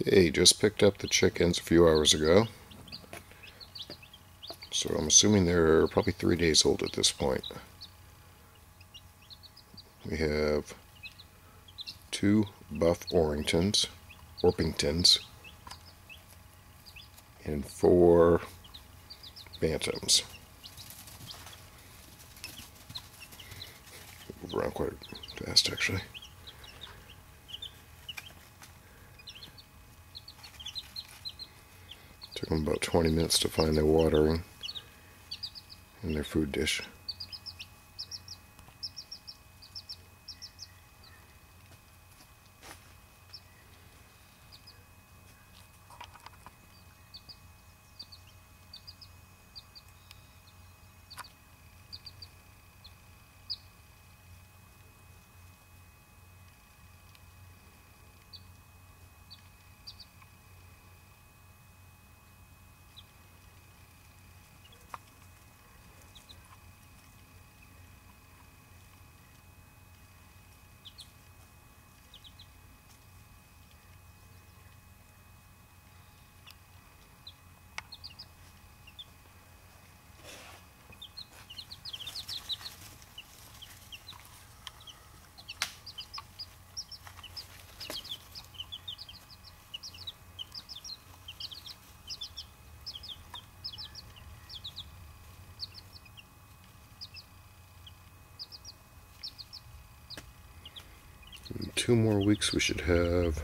Okay, just picked up the chickens a few hours ago. So I'm assuming they're probably three days old at this point. We have two buff Orringtons, Orpingtons, and four Bantams. Move around quite fast actually. Took them about 20 minutes to find their watering and their food dish. In two more weeks we should have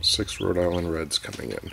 six Rhode Island Reds coming in.